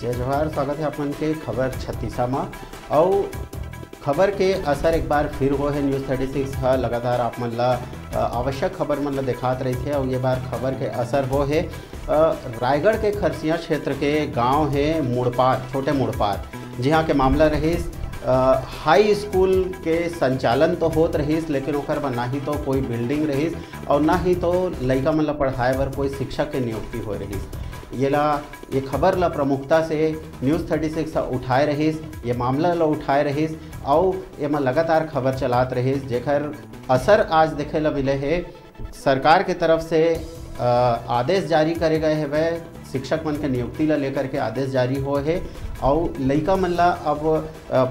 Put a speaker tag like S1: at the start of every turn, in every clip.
S1: जय जोहार स्वागत है अपन के खबर छत्तीसा माँ। और खबर के असर एक बार फिर हो है न्यूज़ थर्टी सिक्स हाँ लगातार आप मन ला आवश्यक खबर मन ला दिखात रही थे और ये बार खबर के असर हो है रायगढ़ के खरसिया क्षेत्र के गाँव है मुड़पात छोटे मुड़पार। हाँ के मामला रहीस अ, हाई स्कूल के संचालन तो होत रहीस, लेकिन ओकर बर ना ही तो कोई बिल्डिंग रहीस, और ना ही तो लइका मन पढ़ाए बर कोई शिक्षक के नियुक्ति हो रहीस। ये ला, ये खबर ला प्रमुखता से न्यूज़ थर्टी सिक्स उठाए रहीस, ये मामला ला उठाए रहीस और एमा लगातार खबर चलात रहीस जेकर असर आज देखे ला मिले है, सरकार के तरफ़ से आदेश जारी करे गए हवे शिक्षक मन के नियुक्ति ला लेकर के आदेश जारी हो है और लइका मन ला अब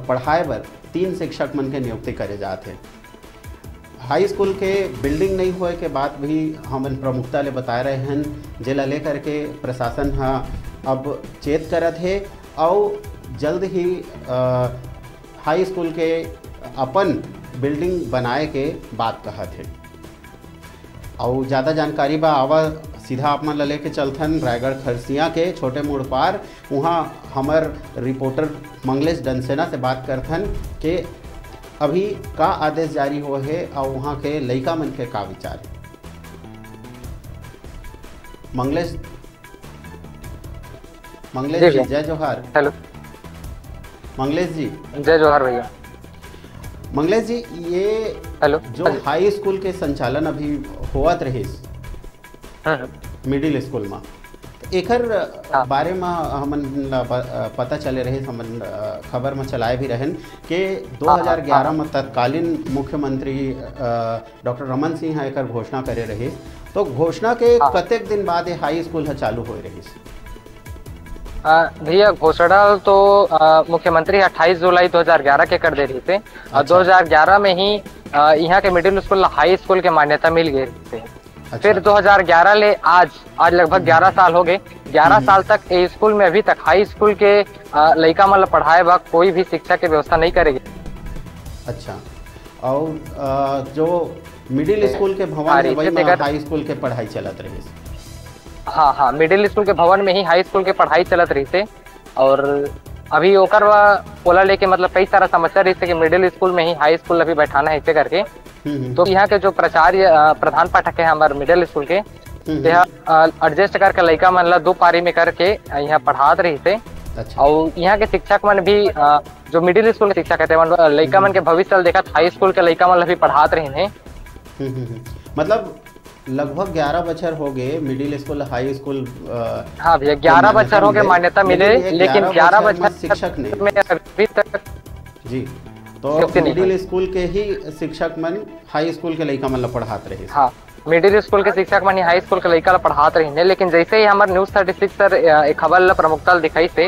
S1: पढ़ाए बर तीन शिक्षक मन के नियुक्ति करे जाते हैं। हाई स्कूल के बिल्डिंग नहीं होए के बाद भी हमन प्रमुखता ले बता रहे हैं। जेला लेकर के प्रशासन हा अब चेत करत है और जल्द ही अ, हाई स्कूल के अपन बिल्डिंग बनाए के बात कहत है। और ज़्यादा जानकारी बा आवा सीधा आप मन ला लेके चलथन रायगढ़ खरसिया के छोटे मोड़ पार। वहाँ हमर रिपोर्टर मंगलेश डनसेना से बात करथन के अभी का आदेश जारी हो है और वहाँ के लइका मन के का विचार है? मंगलेश। मंगलेश
S2: जी
S1: जय जोहार।
S2: हेलो।
S1: मंगलेश जी।
S2: जय जोहार भैया।
S1: मंगलेश जी ये
S2: हेलो।
S1: जो
S2: हाँ
S1: हाई स्कूल के संचालन अभी होवत रहीस
S2: हम्म, हम्म।
S1: मिडिल स्कूल में। तो एकर
S2: हाँ।
S1: बारे में हमन पता चले रहे हमन खबर में चलाए भी रहन कि
S2: हाँ,
S1: 2011 में तत्कालीन मुख्यमंत्री डॉक्टर रमन सिंह एकर घोषणा करे रहे। तो घोषणा के
S2: हाँ।
S1: कतेक दिन बाद ये हाई स्कूल ह चालू हो रही?
S2: भैया घोषणा तो मुख्यमंत्री 28 जुलाई 2011 के कर दे रही थे। और
S1: अच्छा।
S2: 2011 में ही यहाँ के मिडिल स्कूल हाई स्कूल के मान्यता मिल गई थी।
S1: अच्छा।
S2: फिर 2011 ले आज आज लगभग 11 साल हो गए। 11 साल तक ए स्कूल में अभी तक हाई स्कूल के आ, लइका मतलब पढ़ाए वक्त कोई भी शिक्षा की व्यवस्था नहीं करेगी।
S1: अच्छा। और जो मिडिल स्कूल के भवन हाई स्कूल के पढ़ाई चलत रही।
S2: हाँ हाँ मिडिल स्कूल के भवन में ही हाई स्कूल के पढ़ाई चलत रही थे और अभी ओकर ओला लेके मतलब कई सारा समस्या रही थे कि मिडिल स्कूल में ही हाई स्कूल अभी बैठाना है ऐसे करके।
S1: हम्म, हम्म,
S2: तो यहाँ के जो प्राचार्य प्रधान पाठक है हमारे मिडिल स्कूल के
S1: हम्म,
S2: यह एडजस्ट करके लड़का मन ला दो पारी में करके यहाँ पढ़ात रही थे।
S1: अच्छा।
S2: और यहाँ के शिक्षक मन भी जो मिडिल स्कूल के शिक्षक है लड़का मन के भविष्य देखा हाई स्कूल के लड़का मन ला भी पढ़ात रही हैं।
S1: हम्म, हम्म, हम्म। मतलब लगभग 11 बछर हो गए मिडिल स्कूल हाई स्कूल
S2: हाँ भैया ग्यारह
S1: मान्यता
S2: हो
S1: गए
S2: मान्यता मिले
S1: लेकिन ये
S2: लेकिन
S1: 11
S2: ग्यारह
S1: बच्चों में
S2: बच्चों
S1: शिक्षक।
S2: में अभी तक
S1: जी। तो मिडिल स्कूल के ही शिक्षक मन हाई स्कूल के लइका मन ला पढ़ात रहे।
S2: हाँ मिडिल स्कूल के शिक्षक मन हाई स्कूल के लड़का ला पढ़ात रही। लेकिन जैसे ही हमारे न्यूज़ थर्टी सिक्स सर खबर ला प्रमुखता दिखाई से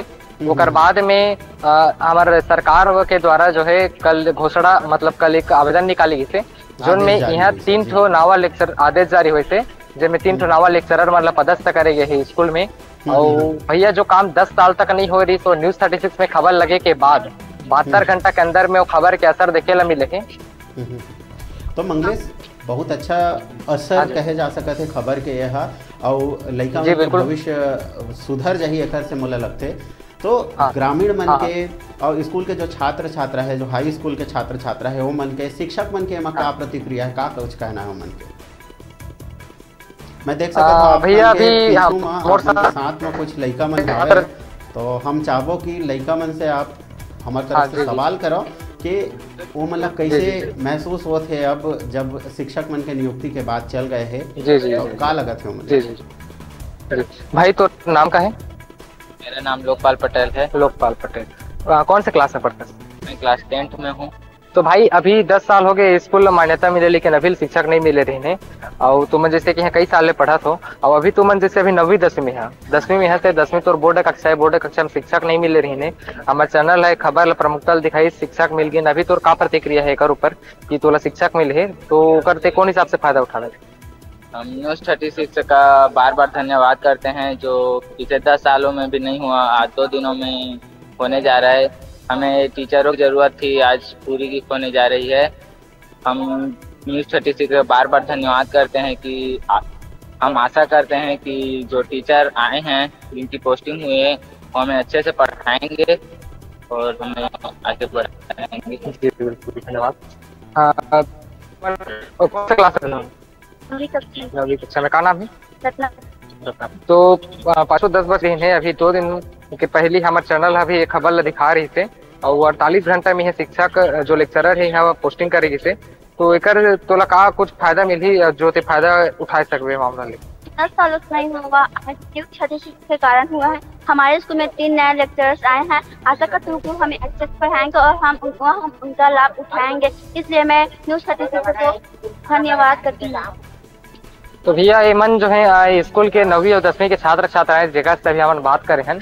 S2: ओकर बाद में हमारे सरकार के द्वारा जो है कल घोषणा मतलब कल एक आवेदन निकाली गई थे जोन में यहाँ तीन ठो नावा लेक्चर आदेश जारी हुए थे जिनमें तीन ठो नावा लेक्चरर मतलब पदस्थ करे गए है स्कूल में। और भैया जो काम दस साल तक नहीं हो रही तो न्यूज़ थर्टी सिक्स में खबर लगे के बाद बहत्तर घंटा के अंदर में वो खबर के असर देखे ला मिले हैं।
S1: हम्म, हम्म। तो मंगलेश बहुत अच्छा
S2: हाँ
S1: असर कहे जा सकत है खबर के यह और लइका
S2: जी,
S1: मन के भविष्य सुधर जाही एकर से मोला लगते। तो
S2: हाँ।
S1: ग्रामीण मन
S2: हाँ,
S1: के और स्कूल के जो छात्र छात्रा है जो हाई स्कूल के छात्र छात्रा है वो मन के शिक्षक मन के एमा का प्रतिक्रिया है? का कुछ कहना है मन के? मैं देख सकता हूँ
S2: भैया अभी हाँ, साथ-
S1: में कुछ लइका मन
S2: हाँ,
S1: तो हम चाहबो कि लइका मन से आप हमारे
S2: हाँ,
S1: तरफ़ से सवाल करो कि वो मतलब कैसे महसूस हुआ थे अब जब शिक्षक मन के नियुक्ति के बाद चल गए है?
S2: जी जी
S1: तो का लगा है
S2: जी जी भाई तो नाम का है?
S3: मेरा नाम लोकपाल पटेल है।
S2: लोकपाल पटेल। कौन से क्लास में पढ़ते हैं?
S3: मैं क्लास टेंथ में हूँ।
S2: तो भाई, अभी दस साल हो गए स्कूल मान्यता मिले, लेकिन अभी शिक्षक नहीं मिले रही और तुम जैसे कि कई साल पढ़ा हो और अभी तुम जैसे अभी नवी दसवीं है। दसवीं में है तो दसवीं तो बोर्ड कक्षा है, बोर्ड कक्षा में शिक्षक नहीं मिले रही हमारे चैनल है, खबर प्रमुखता दिखाई, शिक्षक मिल गई अभी तो का प्रतिक्रिया है एक ऊपर कि तोला शिक्षक मिले है। तो करते कौन हिसाब से फ़ायदा उठा रहे
S3: हम न्यूज़ थर्टी सिक्स का बार बार धन्यवाद करते हैं, जो पिछले दस सालों में भी नहीं हुआ, आज दो दिनों में होने जा रहा है। हमें टीचरों की ज़रूरत थी आज पूरी की होने जा रही है। हम न्यूज़ थर्टी सिक्स का बार बार धन्यवाद करते हैं कि आ, हम आशा करते हैं कि जो टीचर आए हैं जिनकी पोस्टिंग हुई है वो हमें अच्छे से पढ़ाएँगे और हमें आगे बढ़ाएँगे।
S2: बिल्कुल धन्यवाद। कौन सा? क्लास कक्षा में का नाम है? तो पाँच सौ दस बस है अभी दो दिन के पहले हमारे चैनल अभी एक खबर ला दिखा रही थे और अड़तालीस घंटा में शिक्षक जो लेक्चरर है यहाँ पोस्टिंग करेगी से तो एक तोला का कुछ फ़ायदा मिली जो ते फ़ायदा उठा सकवे मामला ले?
S4: दस सालों से नहीं हुआ न्यू के कारण हुआ है? हमारे स्कूल में तीन नए लेक्चरर्स आए हैं। आशा करती हूँ हमें अच्छे से पढ़ाएँगे और हम उनको हम उनका लाभ उठाएँगे। इसलिए मैं न्यूज़ छत्तीस को धन्यवाद करती हूँ।
S2: तो भैया एमन जो है स्कूल के नौवीं और दसवीं के छात्र छात्राएँ जगह से अभी हमन बात करे हैं।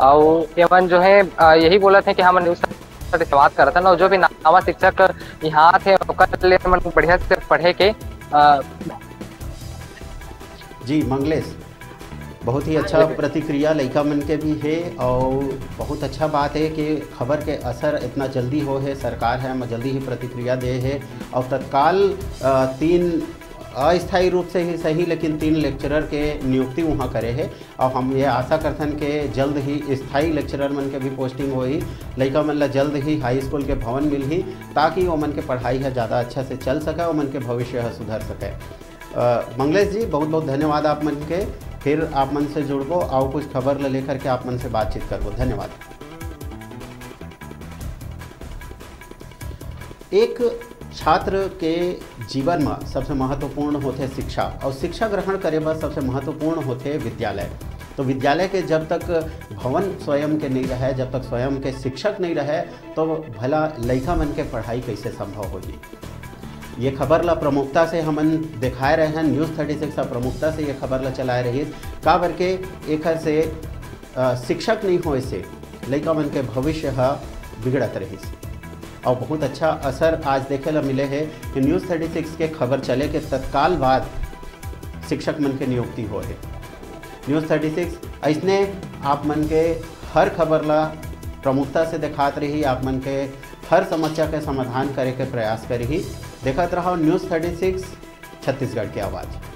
S2: और एमन जो है यही बोला थे कि हम न्यूज़ से बात कर था। ना और जो भी नवा शिक्षक यहाँ थे ओकर ले मन बढ़िया से पढ़े के आ,
S1: जी मंगलेश बहुत ही अच्छा प्रतिक्रिया लड़का मन के भी है और बहुत अच्छा बात है कि खबर के असर इतना जल्दी हो है सरकार है हम जल्दी ही प्रतिक्रिया दे है और तत्काल तीन अस्थायी रूप से ही सही, लेकिन तीन लेक्चरर के नियुक्ति वहाँ करे है। और हम ये आशा करथन के जल्द ही स्थायी लेक्चरर मन के भी पोस्टिंग होई लड़का मन ला जल्द ही हाई स्कूल के भवन मिलही ताकि वो मन के पढ़ाई है ज़्यादा अच्छा से चल सके और मन के भविष्य है सुधर सके। मंगलेश जी, बहुत बहुत धन्यवाद आप मन के। फिर आप मन से जुड़बो और कुछ खबर ले लेकर के आप मन से बातचीत करबो धन्यवाद। एक छात्र के जीवन में सबसे महत्वपूर्ण होते शिक्षा, और शिक्षा ग्रहण करे बर सबसे महत्वपूर्ण होते विद्यालय। तो विद्यालय के जब तक भवन स्वयं के नहीं रहे, जब तक स्वयं के शिक्षक नहीं रहे तो भला लड़का मन के पढ़ाई कैसे संभव होगी? ये खबर ला प्रमुखता से हमन दिखाए रहे हैं, न्यूज़ थर्टी सिक्स प्रमुखता से ये खबर ला चलाए रही का बर के एक से शिक्षक नहीं हो से लड़का मन के भविष्य ह बिगड़त रही और बहुत अच्छा असर आज देखे ला मिले है कि न्यूज़ थर्टी सिक्स के खबर चले के तत्काल बाद शिक्षक मन के नियुक्ति हो है। न्यूज़ थर्टी सिक्स ऐसने आप मन के हर खबर ला प्रमुखता से दिखात रही, आप मन के हर समस्या के समाधान करे के प्रयास करी। देखत रहो न्यूज़ थर्टी सिक्स छत्तीसगढ़ की आवाज़।